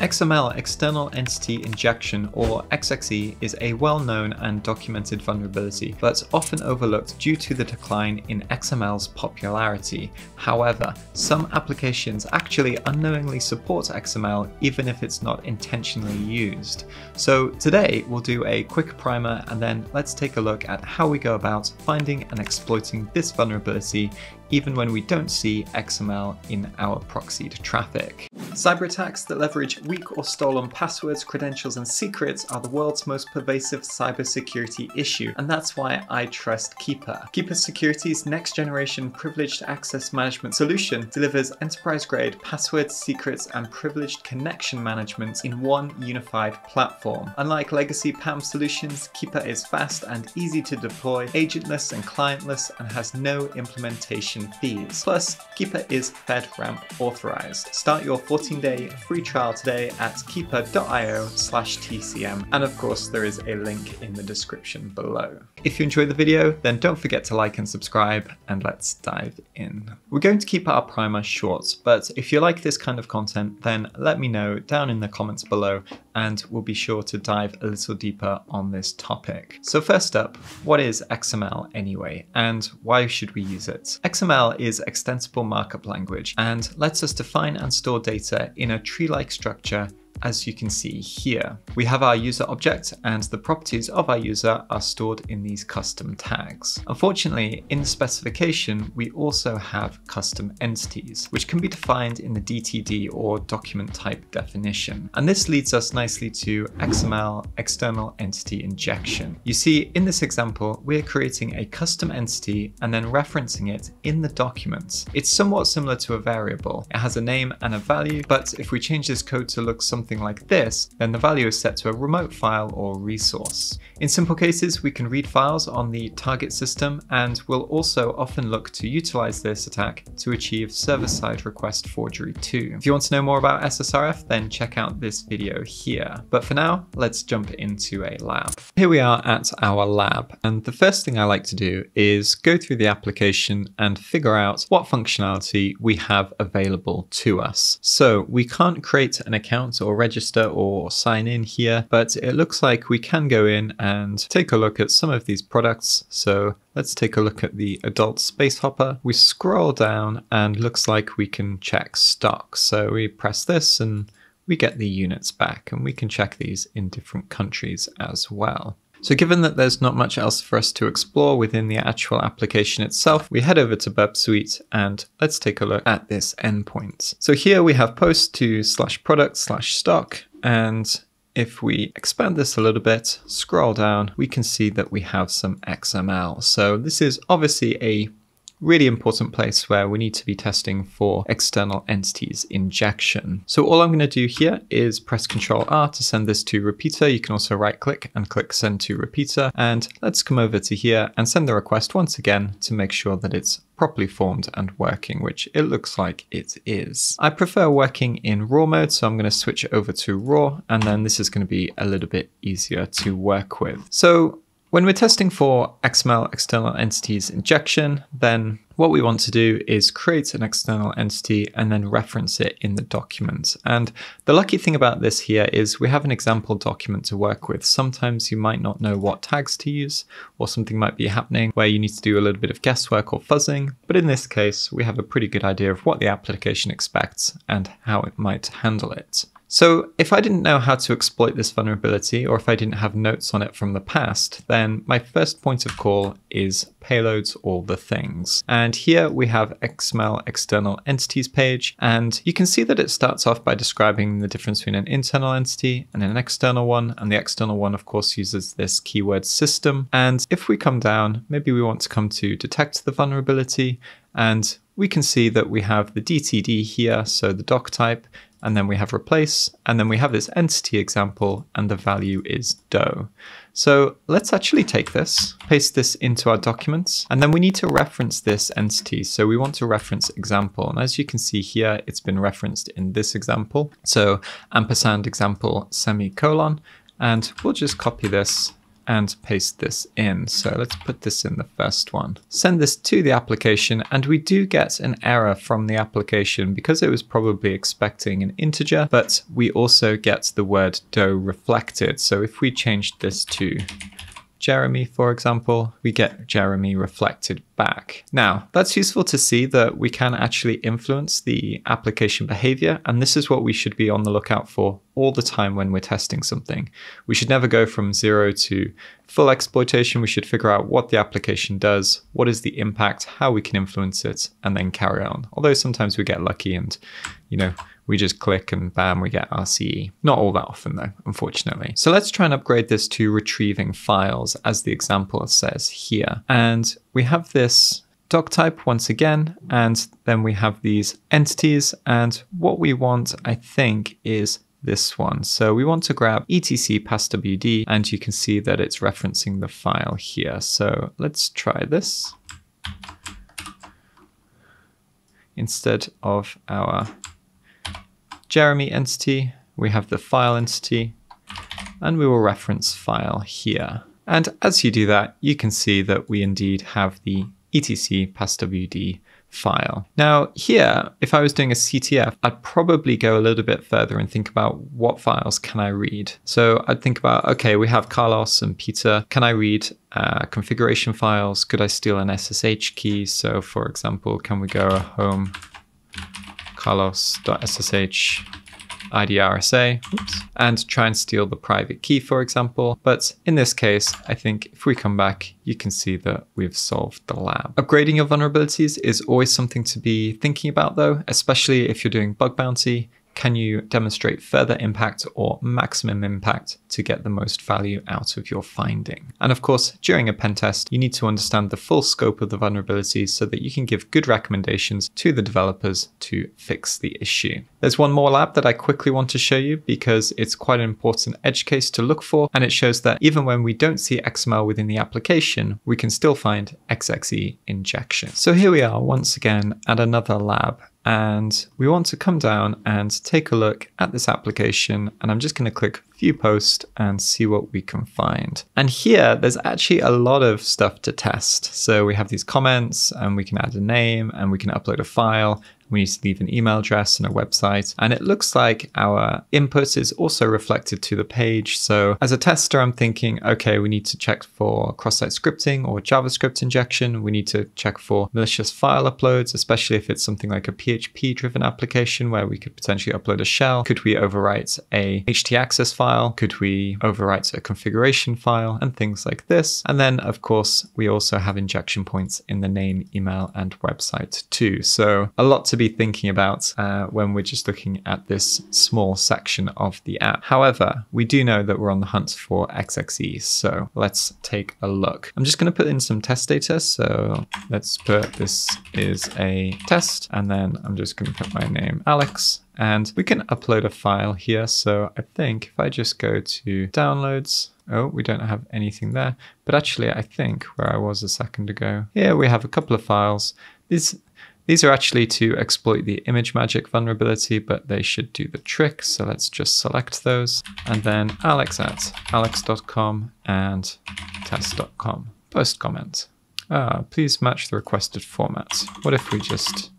XML External Entity Injection or XXE is a well-known and documented vulnerability, but often overlooked due to the decline in XML's popularity. However, some applications actually unknowingly support XML even if it's not intentionally used. So today we'll do a quick primer and then let's take a look at how we go about finding and exploiting this vulnerability even when we don't see XML in our proxied traffic. Cyber attacks that leverage weak or stolen passwords, credentials, and secrets are the world's most pervasive cybersecurity issue, and that's why I trust Keeper. Keeper Security's next generation privileged access management solution delivers enterprise grade passwords, secrets, and privileged connection management in one unified platform. Unlike legacy PAM solutions, Keeper is fast and easy to deploy, agentless and clientless, and has no implementation fees. Plus, Keeper is FedRAMP authorized. Start your 14 14-day free trial today at keeper.io slash TCM. And of course, there is a link in the description below. If you enjoyed the video, then don't forget to like and subscribe, and let's dive in. We're going to keep our primer short, but if you like this kind of content, then let me know down in the comments below, and we'll be sure to dive a little deeper on this topic. So first up, what is XML anyway, and why should we use it? XML is extensible markup language and lets us define and store data in a tree-like structure as you can see here. We have our user object and the properties of our user are stored in these custom tags. Unfortunately, in the specification, we also have custom entities, which can be defined in the DTD or document type definition. And this leads us nicely to XML external entity injection. You see, in this example, we're creating a custom entity and then referencing it in the document. It's somewhat similar to a variable. It has a name and a value, but if we change this code to look something something like this, then the value is set to a remote file or resource. In simple cases, we can read files on the target system and we'll also often look to utilize this attack to achieve server-side request forgery too. If you want to know more about SSRF, then check out this video here. But for now, let's jump into a lab. Here we are at our lab, and the first thing I like to do is go through the application and figure out what functionality we have available to us. So we can't create an account or register or sign in here, but it looks like we can go in and take a look at some of these products. So let's take a look at the adult space hopper. We scroll down and looks like we can check stock. So we press this and we get the units back and we can check these in different countries as well. So given that there's not much else for us to explore within the actual application itself, we head over to Burp Suite and let's take a look at this endpoint. So here we have post to slash product slash stock and if we expand this a little bit, scroll down, we can see that we have some XML. So this is obviously a really important place where we need to be testing for external entities injection. So all I'm going to do here is press Ctrl R to send this to repeater. You can also right click and click send to repeater. And let's come over to here and send the request once again to make sure that it's properly formed and working, which it looks like it is. I prefer working in raw mode, so I'm going to switch over to raw, and then this is going to be a little bit easier to work with. So when we're testing for XML external entities injection, then what we want to do is create an external entity and then reference it in the document. And the lucky thing about this here is we have an example document to work with. Sometimes you might not know what tags to use, or something might be happening where you need to do a little bit of guesswork or fuzzing. But in this case, we have a pretty good idea of what the application expects and how it might handle it. So if I didn't know how to exploit this vulnerability, or if I didn't have notes on it from the past, then my first point of call is payloads all the things. And here we have XML external entities page, and you can see that it starts off by describing the difference between an internal entity and an external one. And the external one, of course, uses this keyword system. And if we come down, maybe we want to come to detect the vulnerability, and we can see that we have the DTD here, so the doc type, and then we have replace, and then we have this entity example, and the value is doe. So let's actually take this, paste this into our documents, and then we need to reference this entity. So we want to reference example. And as you can see here, it's been referenced in this example. So ampersand example semicolon, and we'll just copy this and paste this in. So let's put this in the first one. Send this to the application and we do get an error from the application because it was probably expecting an integer, but we also get the word dough reflected. So if we change this to Jeremy, for example, we get Jeremy reflected back. Now, that's useful to see that we can actually influence the application behavior, and this is what we should be on the lookout for all the time when we're testing something. We should never go from zero to full exploitation. We should figure out what the application does, what is the impact, how we can influence it, and then carry on. Although sometimes we get lucky and, you know, we just click and bam, we get RCE. Not all that often though, unfortunately. So let's try and upgrade this to retrieving files as the example says here. And we have this doc type once again, and then we have these entities. And what we want, I think, is this one. So we want to grab etc passwd and you can see that it's referencing the file here. So let's try this instead of our Jeremy entity, we have the file entity, and we will reference file here. And as you do that, you can see that we indeed have the etc passwd file. Now here, if I was doing a CTF, I'd probably go a little bit further and think about what files can I read. So I'd think about, okay, we have Carlos and Peter. Can I read uh, configuration files? Could I steal an SSH key? So for example, can we go home carlos.ssh IDRSA oops, and try and steal the private key, for example. But in this case, I think if we come back, you can see that we've solved the lab. Upgrading your vulnerabilities is always something to be thinking about though, especially if you're doing bug bounty can you demonstrate further impact or maximum impact to get the most value out of your finding? And of course, during a pen test, you need to understand the full scope of the vulnerabilities so that you can give good recommendations to the developers to fix the issue. There's one more lab that I quickly want to show you because it's quite an important edge case to look for, and it shows that even when we don't see XML within the application, we can still find XXE injection. So here we are once again at another lab and we want to come down and take a look at this application and I'm just going to click view post and see what we can find. And here there's actually a lot of stuff to test. So we have these comments and we can add a name and we can upload a file we need to leave an email address and a website. And it looks like our input is also reflected to the page. So as a tester, I'm thinking, okay, we need to check for cross-site scripting or JavaScript injection. We need to check for malicious file uploads, especially if it's something like a PHP driven application where we could potentially upload a shell. Could we overwrite a htaccess file? Could we overwrite a configuration file and things like this? And then of course, we also have injection points in the name, email, and website too. So a lot to to be thinking about uh, when we're just looking at this small section of the app. However, we do know that we're on the hunt for XXE, so let's take a look. I'm just going to put in some test data. So let's put this is a test, and then I'm just going to put my name Alex, and we can upload a file here. So I think if I just go to downloads, Oh, we don't have anything there. But actually, I think where I was a second ago, here we have a couple of files. These these are actually to exploit the ImageMagick vulnerability, but they should do the trick. So let's just select those and then alex at alex.com and test.com. Post comment. Ah, please match the requested format. What if we just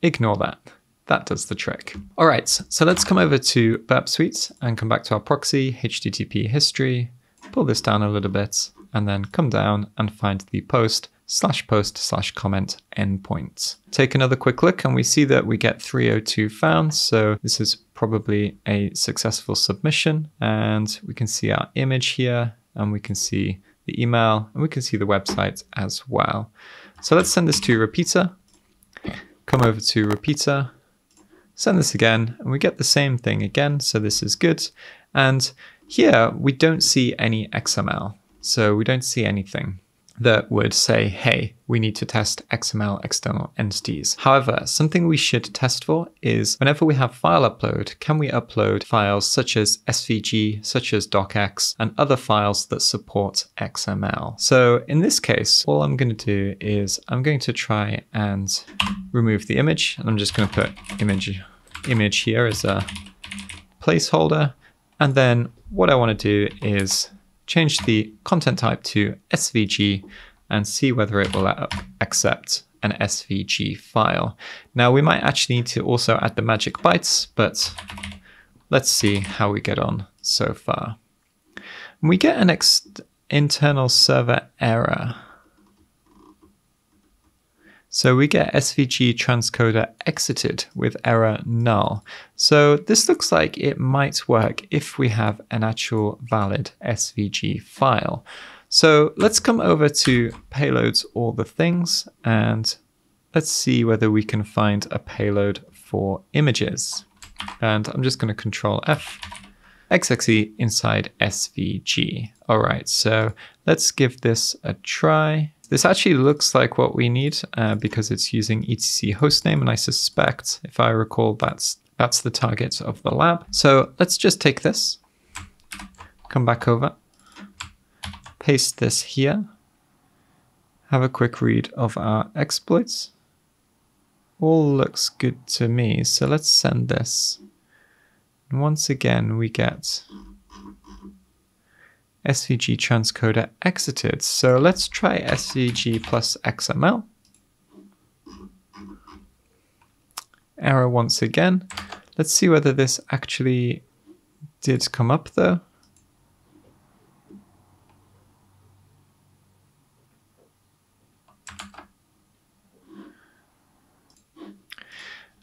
ignore that? That does the trick. All right, so let's come over to Burp Suite and come back to our proxy, HTTP history, pull this down a little bit, and then come down and find the post slash post slash comment endpoints. Take another quick look and we see that we get 302 found. So this is probably a successful submission and we can see our image here and we can see the email and we can see the website as well. So let's send this to repeater. Come over to repeater, send this again and we get the same thing again. So this is good. And here we don't see any XML. So we don't see anything that would say, hey, we need to test XML external entities. However, something we should test for is whenever we have file upload, can we upload files such as SVG, such as docx, and other files that support XML? So in this case, all I'm going to do is I'm going to try and remove the image, and I'm just going to put image, image here as a placeholder. And then what I want to do is change the content type to SVG and see whether it will accept an SVG file. Now we might actually need to also add the magic bytes, but let's see how we get on so far. We get an internal server error. So we get SVG transcoder exited with error null. So this looks like it might work if we have an actual valid SVG file. So let's come over to payloads all the things and let's see whether we can find a payload for images. And I'm just going to control F, XXE inside SVG. All right, so let's give this a try. This actually looks like what we need uh, because it's using etc hostname, and I suspect, if I recall, that's that's the target of the lab. So let's just take this, come back over, paste this here, have a quick read of our exploits. All looks good to me, so let's send this. And once again, we get SVG transcoder exited. So let's try SVG plus XML. Error once again. Let's see whether this actually did come up though.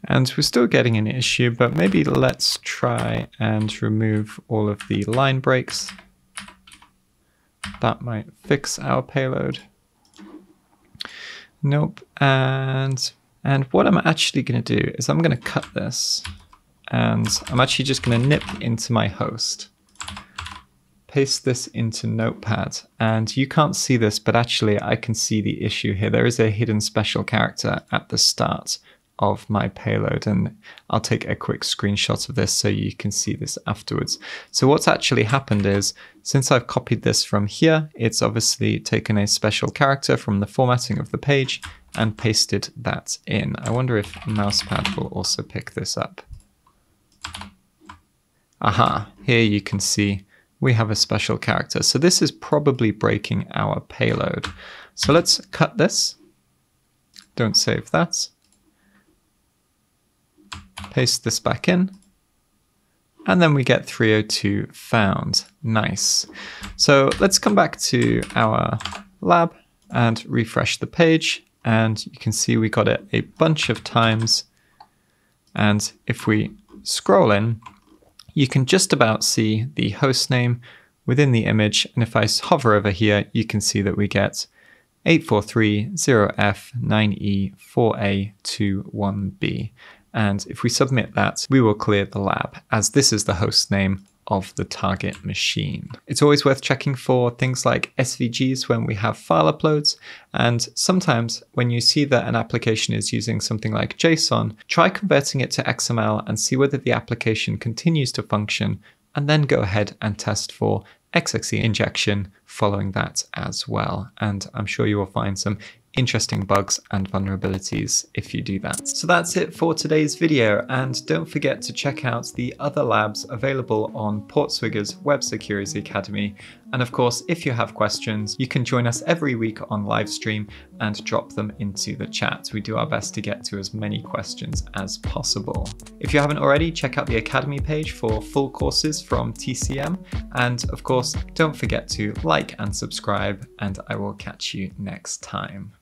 And we're still getting an issue, but maybe let's try and remove all of the line breaks. That might fix our payload. Nope. And and what I'm actually going to do is I'm going to cut this and I'm actually just going to nip into my host. Paste this into Notepad and you can't see this, but actually I can see the issue here. There is a hidden special character at the start of my payload and I'll take a quick screenshot of this so you can see this afterwards. So what's actually happened is since I've copied this from here, it's obviously taken a special character from the formatting of the page and pasted that in. I wonder if mousepad will also pick this up. Aha, here you can see we have a special character. So this is probably breaking our payload. So let's cut this. Don't save that paste this back in, and then we get 302 found. Nice. So let's come back to our lab and refresh the page. And you can see we got it a bunch of times. And if we scroll in, you can just about see the host name within the image. And if I hover over here, you can see that we get 843-0F9E4A21B. And if we submit that, we will clear the lab as this is the host name of the target machine. It's always worth checking for things like SVGs when we have file uploads. And sometimes when you see that an application is using something like JSON, try converting it to XML and see whether the application continues to function and then go ahead and test for XXE injection following that as well. And I'm sure you will find some interesting bugs and vulnerabilities if you do that. So that's it for today's video and don't forget to check out the other labs available on Portswigger's Web Security Academy and of course if you have questions you can join us every week on live stream and drop them into the chat. We do our best to get to as many questions as possible. If you haven't already check out the Academy page for full courses from TCM and of course don't forget to like and subscribe and I will catch you next time.